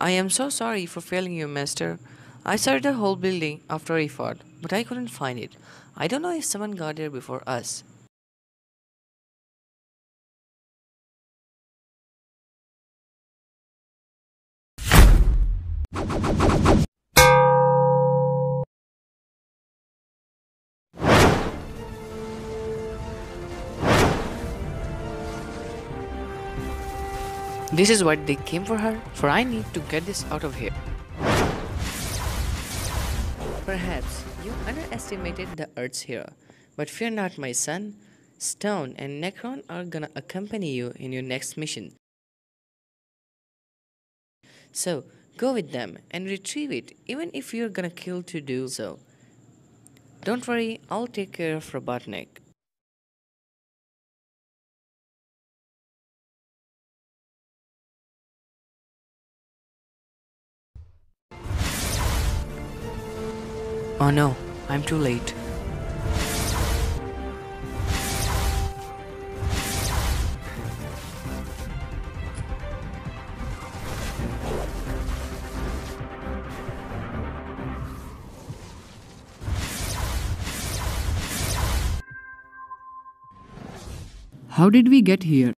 I am so sorry for failing you, master. I searched the whole building after I fought, but I couldn't find it. I don't know if someone got there before us. This is what they came for her, for I need to get this out of here. Perhaps you underestimated the Earth's hero, but fear not, my son. Stone and Necron are gonna accompany you in your next mission. So, go with them and retrieve it, even if you're gonna kill to do so. Don't worry, I'll take care of Robotnik. Oh no, I'm too late. How did we get here?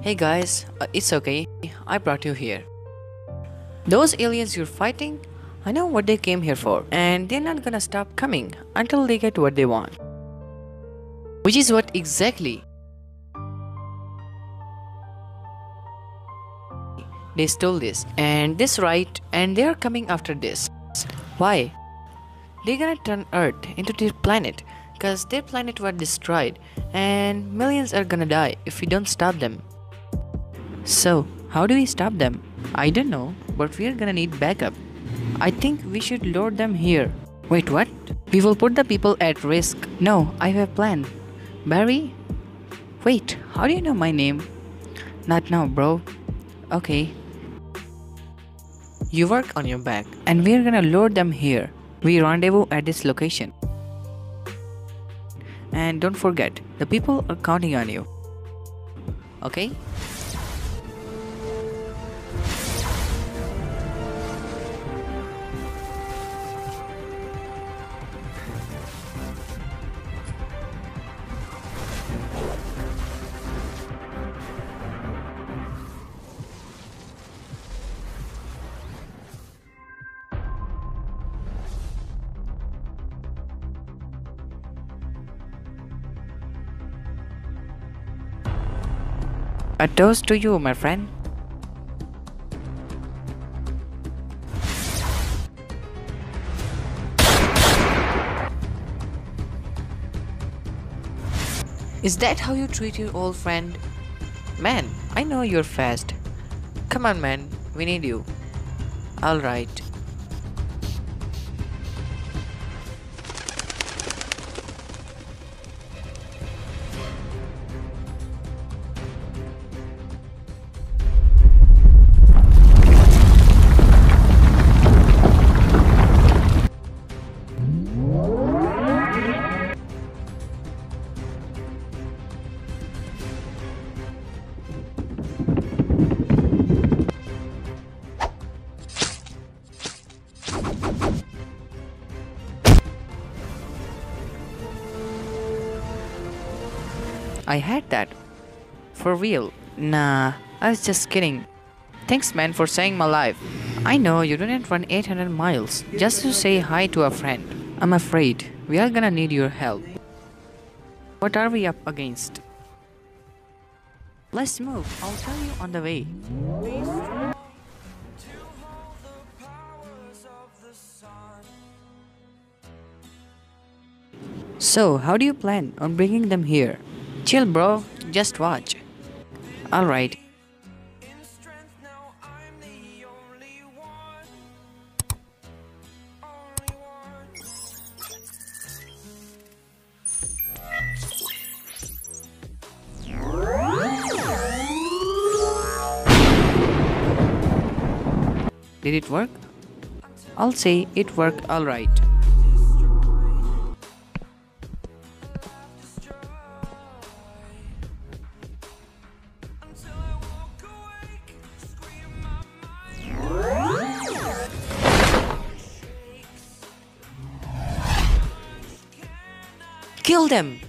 Hey guys, uh, it's okay. I brought you here. Those aliens you're fighting, I know what they came here for, and they're not gonna stop coming until they get what they want. Which is what exactly they stole this and this right, and they're coming after this. Why? They're gonna turn Earth into their planet because their planet was destroyed and millions are gonna die if we don't stop them. So, how do we stop them? I don't know, but we're gonna need backup. I think we should lure them here. Wait, what? We will put the people at risk. No, I have a plan. Barry? Wait, how do you know my name? Not now, bro. Okay. You work on your back, and we're gonna lure them here. We rendezvous at this location. And don't forget, the people are counting on you. Okay? A toast to you, my friend. Is that how you treat your old friend? Man, I know you're fast. Come on, man, we need you. Alright. I had that. For real. Nah, I was just kidding. Thanks, man, for saving my life. I know you didn't run 800 miles just to say hi to a friend. I'm afraid we are gonna need your help. What are we up against? Let's move. I'll tell you on the way. So, how do you plan on bringing them here? Chill, bro. Just watch. Alright. Did it work? I'll say it worked alright. Kill them!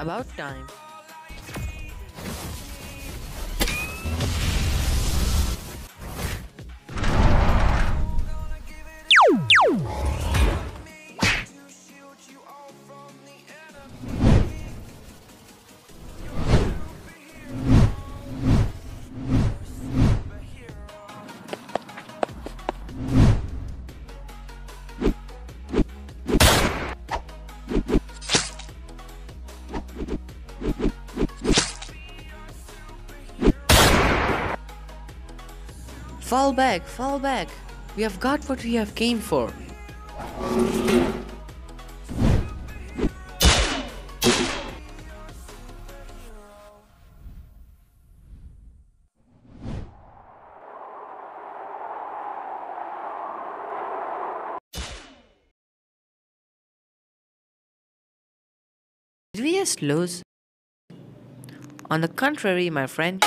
About time. Fall back, fall back. We have got what we have came for. Did we just lose? On the contrary, my friend.